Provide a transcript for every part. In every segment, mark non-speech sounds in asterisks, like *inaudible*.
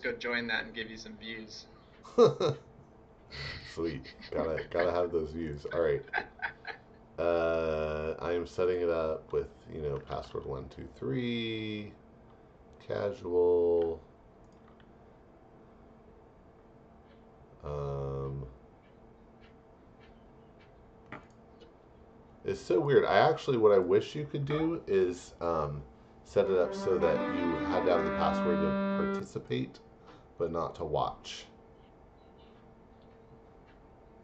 go join that and give you some views. *laughs* Sweet. Gotta gotta have those views. All right. *laughs* Uh, I am setting it up with you know password one two three, casual. Um, it's so weird. I actually, what I wish you could do is um, set it up so that you had to have the password to participate, but not to watch.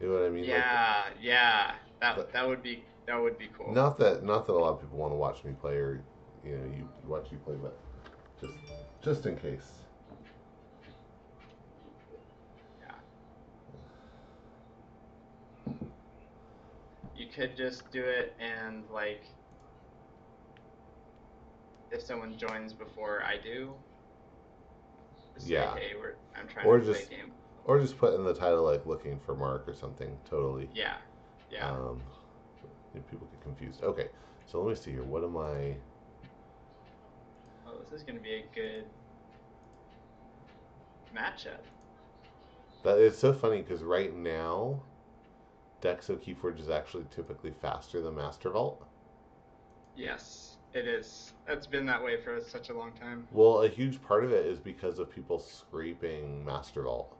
You know what I mean? Like, Yeah, yeah. That But- that would be that would be cool. not that not that a lot of people want to watch me play or you know you watch you play, but just just in case. Yeah. You could just do it and like if someone joins before I do. Yeah. Say, hey, we're, I'm trying Or to just- play a game. Or just put in the title like looking for Mark or something. Totally. Yeah. Yeah. Um, people get confused. Okay, so let me see here. What am I? oh, this is gonna be a good matchup. That it's so funny because right now, Decks of Keyforge is actually typically faster than Master Vault. Yes, it is. It's been that way for such a long time. Well, a huge part of it is because of people scraping Master Vault.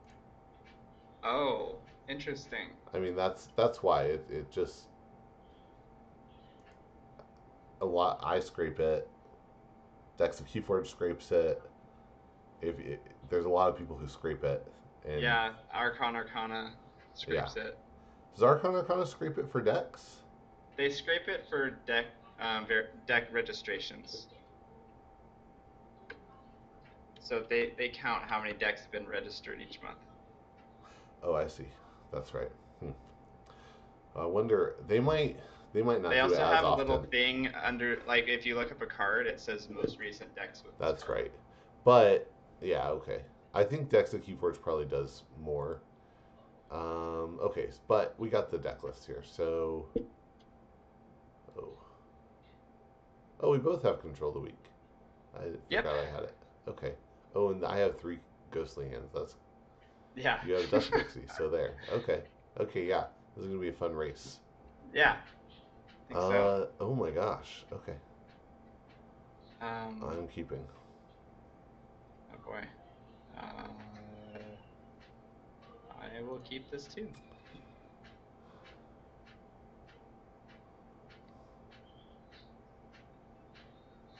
Oh, interesting. I mean, that's that's why it, it just a lot. I scrape it. Decks of Keyforge scrapes it. If it, there's a lot of people who scrape it, and yeah, Archon Arcana scrapes it. does Archon Arcana scrape it for Dex? They scrape it for deck um, ver- deck registrations. So they, they count how many decks have been registered each month. Oh, I see. That's right. Hmm. I wonder they might they might not They do also have a often. little thing under, like if you look up a card, it says most recent decks with. That's right. But yeah, okay. I think Decks of Keyforge probably does more. Um, okay, but we got the deck list here. So, oh, oh, we both have control of the week. I Yep. forgot I had it. Okay. Oh, and I have three ghostly hands. That's Yeah. you have Dust Pixie. so there. Okay. Okay. Yeah. This is gonna be a fun race. Yeah. Think so. Uh, oh my gosh. Okay. Um, I'm keeping. oh boy. Uh, I will keep this too.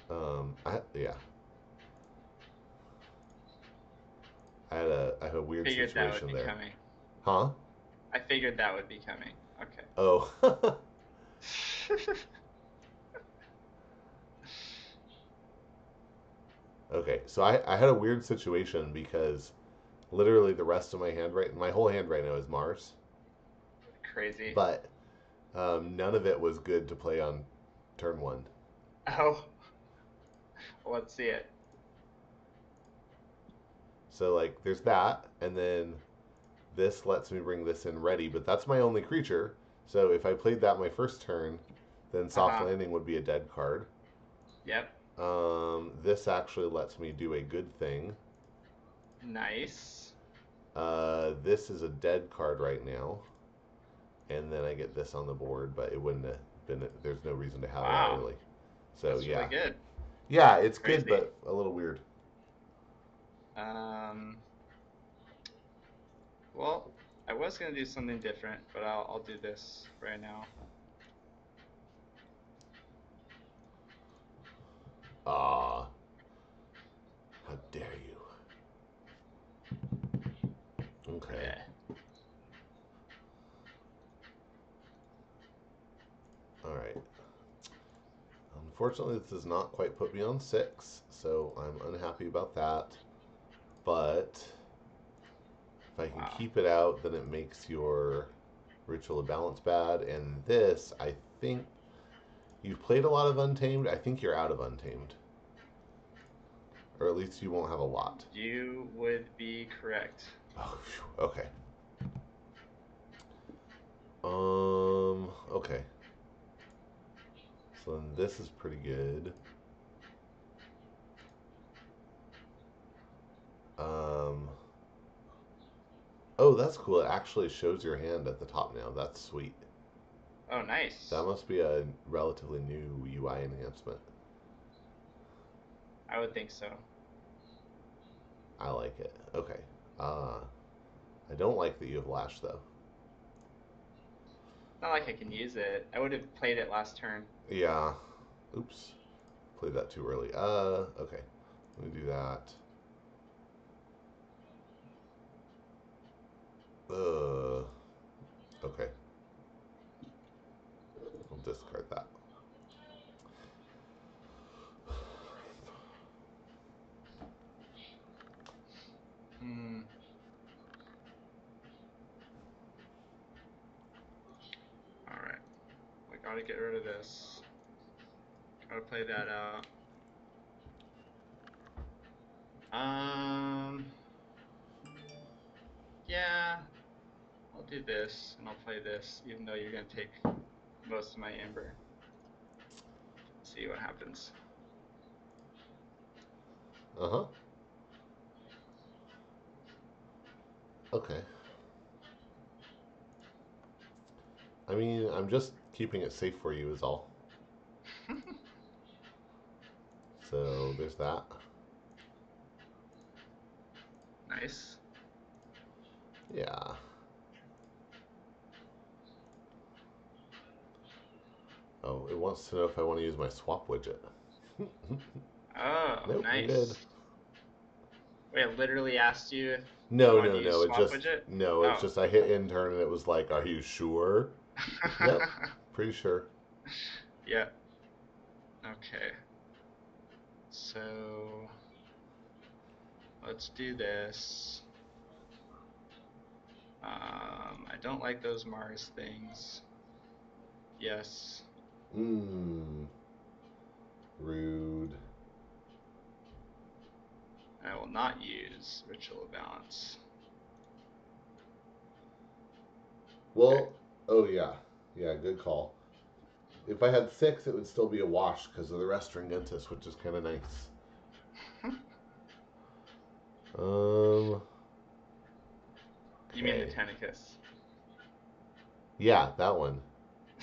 Um, I yeah. I had a I had a weird Figured that would situation be there. coming. Huh? I figured that would be coming. Okay. Oh. *laughs* okay, so I I had a weird situation because literally the rest of my hand right my whole hand right now is Mars, Crazy. but um, none of it was good to play on turn one. Oh. Let's see it. So like there's that, and then this lets me bring this in ready, but that's my only creature. So if I played that my first turn, then soft Uh-huh. landing would be a dead card. Yep. Um, this actually lets me do a good thing. Nice. Uh, this is a dead card right now, and then I get this on the board, but it wouldn't have been. There's no reason to have Wow. it early. So That's yeah, really good. Yeah, it's good, but a little weird. Um. Well, I was gonna do something different, but I'll I'll do this right now. Ah, how dare you? Okay. Yeah. All right. Unfortunately, this does not quite put me on six, so I'm unhappy about that. But if I can Wow. keep it out, then it makes your ritual of balance bad. And this, I think, you've played a lot of Untamed. I think you're out of Untamed, or at least you won't have a lot. You would be correct. Oh, okay. Um. Okay. So then this is pretty good. Um. Oh, that's cool. It actually shows your hand at the top now. That's sweet. Oh, nice. That must be a relatively new UI enhancement. I would think so. I like it. Okay. Uh, I don't like that you have Lash, though. Not like I can use it. I would have played it last turn. Yeah. Oops. Played that too early. Uh, okay. Let me do that. Uh, okay. I'll discard that. Hmm. Alright. I gotta get rid of this. Gotta play that out. Um. Yeah. I'll do this, and I'll play this, even though you're gonna take most of my amber. See what happens. Uh huh. Okay. I mean, I'm just keeping it safe for you, is all. *laughs* So there's that. nice. Yeah. Oh, it wants to know if I want to use my swap widget. *laughs* Oh, Nope, nice. good. Wait, it literally asked you if No, no, no. It just widget? no. It's Oh. just I hit intern and it was like, "Are you sure?" *laughs* Yep. Pretty sure. yeah. Okay. So let's do this. Um, I don't like those Mars things. Yes. Mmm. Rude. I will not use Ritual of Balance. Well, oh yeah, yeah. Good call. If I had six, it would still be a wash because of the Restringuntus, which is kind of nice. *laughs* um. You mean the okay. Tenicus? Yeah, that one. *laughs*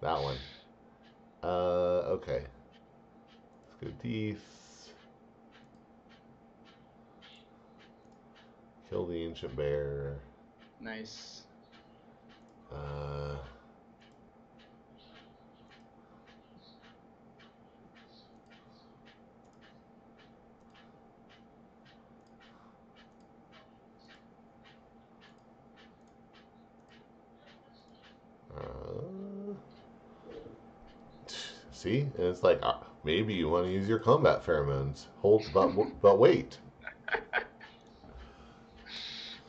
That one. Uh, okay. Let's go Dis. Kill the ancient bear. nice. Uh, see, and it's like uh, maybe you want to use your combat pheromones. Hold, but but wait. *laughs*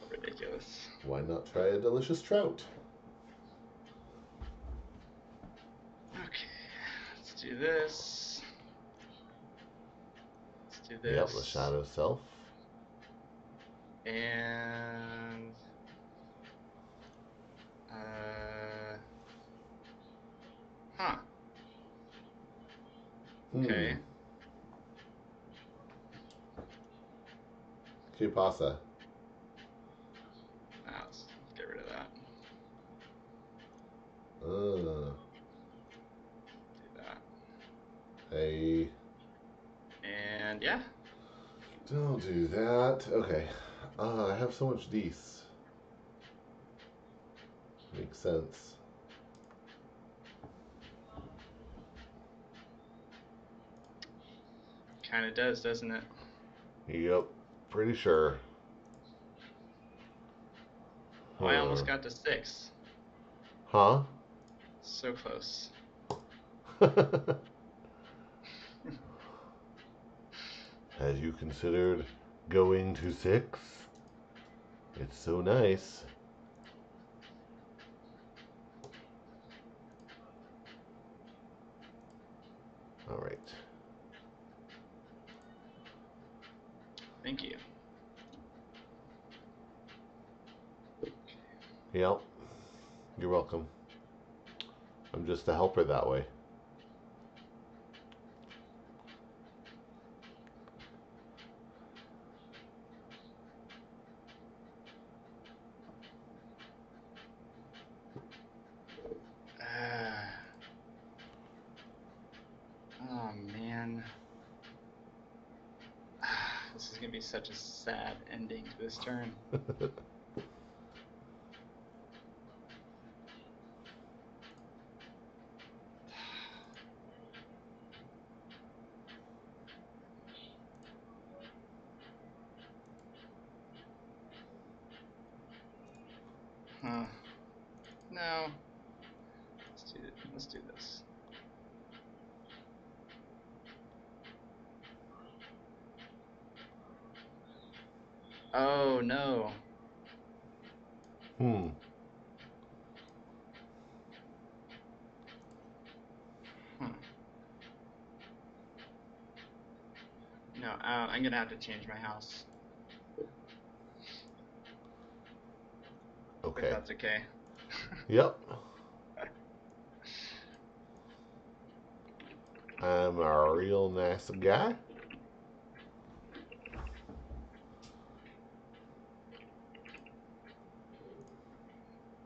Ridiculous. Why not try a delicious trout? Okay, let's do this. Let's do this. Yep, the shadow self. And uh, huh. Okay. Hmm. Que pasa? Now let's get rid of that. Uh, Do that. hey, And yeah. don't do that. Okay. Uh, I have so much Dis. Makes sense. Kind of does, doesn't it? Yep, pretty sure. Oh, I almost got to six. Huh? So close. *laughs* Have you considered going to six? It's so nice. All right. Thank you. Yep. You're welcome. I'm just a helper that way. this is gonna be such a sad ending to this turn. *laughs* Huh. No. Let's do let's do this. Oh no. hmm. Hmm. No, uh, I'm gonna have to change my house. If Okay. that's okay. *laughs* Yep. I'm a real nice guy.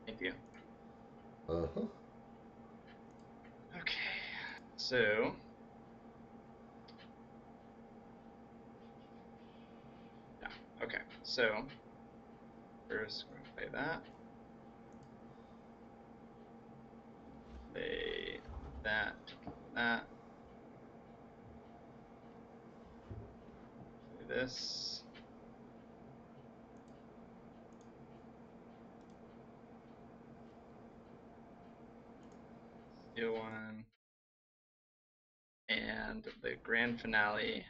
Thank you. Uh huh. Okay. So. Yeah. Okay. So. First, we're just gonna play that. Play that. That. Play this. One. And the grand finale.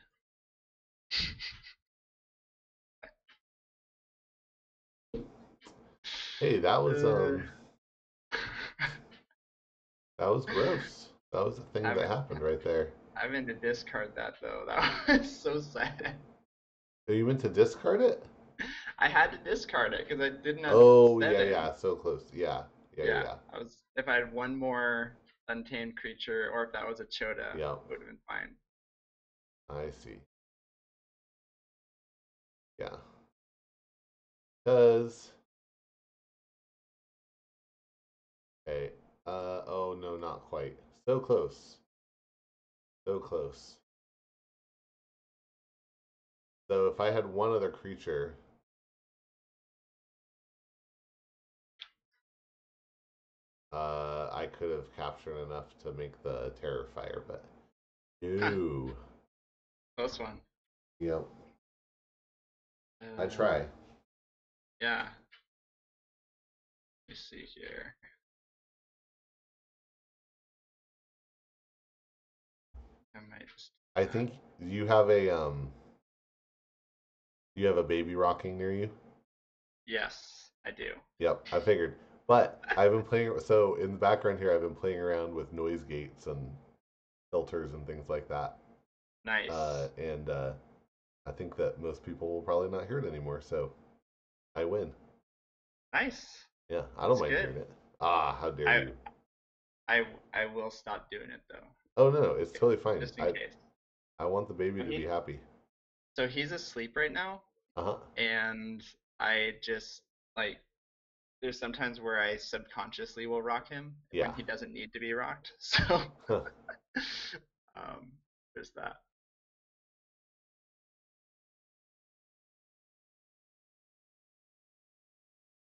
Hey, that was Uh. um, *laughs* that was gross. That was the thing I that happened right there. I meant to discard that though. *laughs* That was so sad. Oh, you meant to discard it? I had to discard it because I didn't have Oh yeah, seven. yeah, so close. Yeah, yeah, yeah. yeah. I was if I had one more untamed creature or if that was a Chota, Yeah. it would have been fine. I see. Yeah. Cause. Okay. Uh oh no, not quite. So close. So close. So if I had one other creature. Uh, I could have captured enough to make the terror fire, but *laughs* no. Close one. Yep. I Uh, try. Yeah. Let me see here. I might just I think you have a um. You have a baby rocking near you. Yes, I do. Yep, I figured. But I've been playing. So in the background here, I've been playing around with noise gates and filters and things like that. Nice. Uh, and uh, I think that most people will probably not hear it anymore. So I win. nice. Yeah, I don't That's mind good. hearing it. Ah, how dare I- you? I I will stop doing it though, Oh no, it's totally fine. just in I, case. I want the baby to be happy. So he's asleep right now, Uh huh. and I just like there's sometimes where I subconsciously will rock him Yeah. when he doesn't need to be rocked. *laughs* So Huh. um, there's that.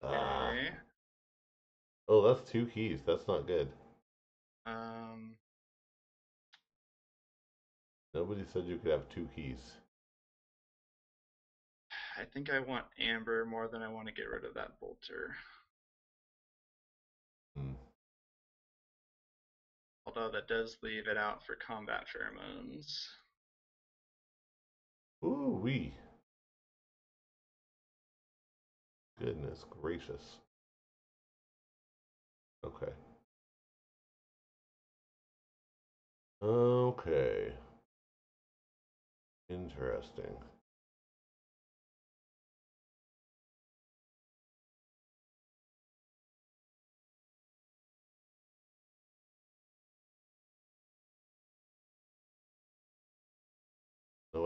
Okay. Oh, that's two keys. That's not good. Um, Nobody said you could have two keys. I think I want Amber more than I want to get rid of that Bolter. Hmm. Although that does leave it out for combat pheromones. Ooh wee. Goodness gracious. Okay. Okay. Interesting.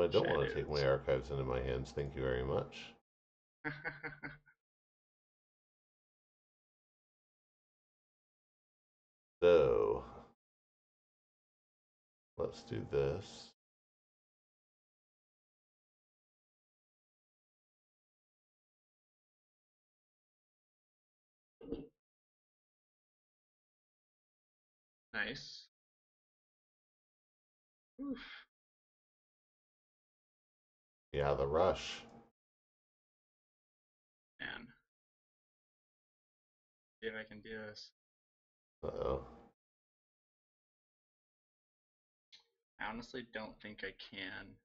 I don't want to take my archives into my hands. Thank you very much. *laughs* so, let's do this. Nice. Oof. Yeah, the rush. Man. See if I can do this. Uh oh. I honestly don't think I can.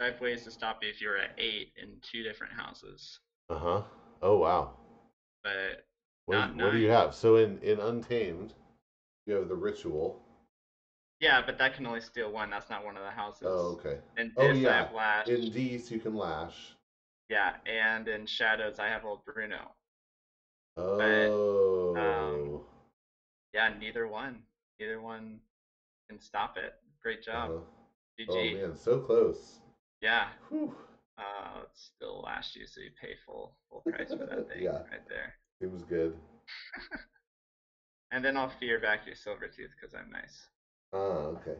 I have ways to stop you if you're at eight in two different houses. Uh huh. Oh wow. But What, Not what do you have? So in in Untamed, you have the ritual. Yeah, but that can only steal one. That's not one of the houses. Oh okay. In Oh, yeah. have Lash. In Dis you can lash. Yeah, and in Shadows I have old Bruno. Oh. um, Yeah, neither one. Neither one can stop it. Great job. uh-huh. GG. Oh man, so close. Yeah. Whew. Uh, it's still last you, so you pay full full *laughs* price for that thing Yeah. right there. It was good. *laughs* And then I'll fear back your Silvertooth because I'm nice. Ah, okay.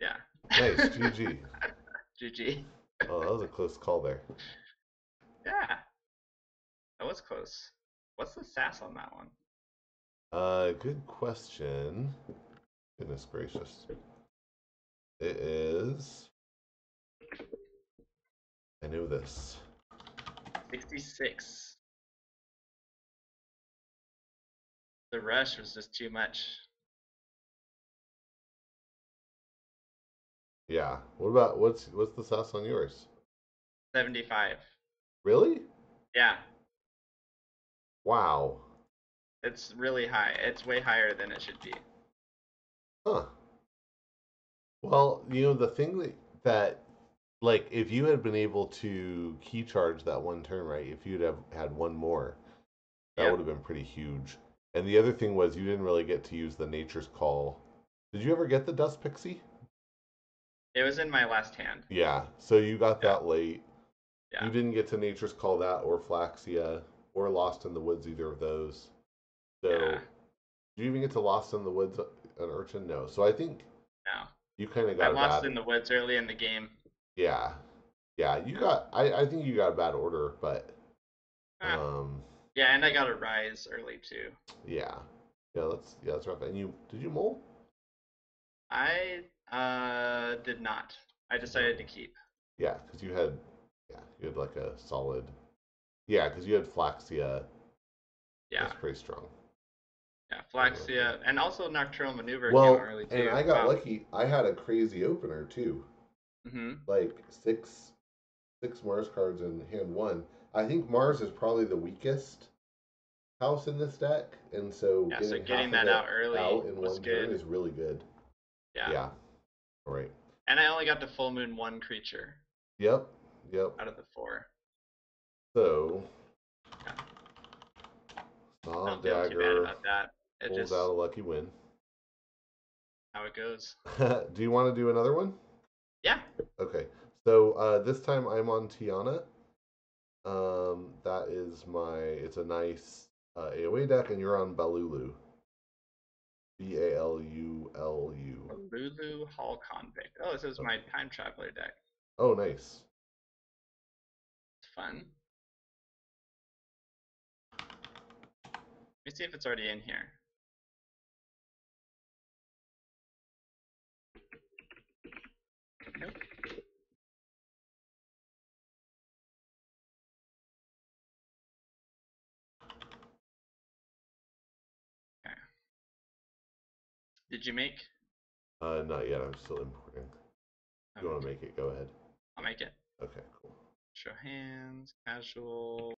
Yeah. Nice, *laughs* GG. GG. Oh, that was a close call there. Yeah. That was close. What's the SAS on that one? Uh, good question. Goodness gracious. It is. I knew this. 66. The rush was just too much. Yeah. What about what's what's the sauce on yours? 75. Really? Yeah, Wow. it's really high. It's way higher than it should be. Huh. Well, you know the thing that that like if you had been able to key charge that one turn right, if you'd have had one more, that Yep. would have been pretty huge. And the other thing was you didn't really get to use the nature's call. Did you ever get the dust pixie? It was in my last hand. Yeah. So you got Yeah. that late. Yeah. You didn't get to nature's call that or Flaxia or Lost in the Woods either of those. So Yeah. did you even get to Lost in the Woods an urchin? No. So I think No. you kind of got a lost bad in the woods early in the game. Yeah. Yeah, you got I, I think you got a bad order, but Ah, um yeah, and I got a rise early too. yeah. Yeah, that's yeah, that's rough. And you did you mole? I uh did not. I decided to keep. Yeah, because you had yeah, you had like a solid Yeah, because you had Flaxia. Yeah, That's pretty strong. yeah, Flaxia, and also Nocturnal Maneuver Well, came early too. and I got Wow. lucky. I had a crazy opener too. hmm Like six six Mars cards in hand one. I think Mars is probably the weakest house in this deck, and so Yeah, so getting, getting half of that out early out in was one turn good. is really good. Yeah. Yeah. Right. and I only got the full moon one creature Yep. Yep. out of the four. So Yeah. Saw don't feel too bad Dagger about that. It pulls just out a lucky win. how it goes. *laughs* do you want to do another one? Yeah. Okay. So uh, this time I'm on Tiana. Um, that is my. It's a nice uh, AOA deck, and you're on Balulu. B A L U L U. Lulu Hall Convict. Oh, this is my time traveler deck. Oh, nice. It's fun. Let me see if it's already in here. Nope. Did you make? Uh, not yet. I'm still importing. If you want to make it, go ahead. I'll make it. Okay, cool. Show hands, casual.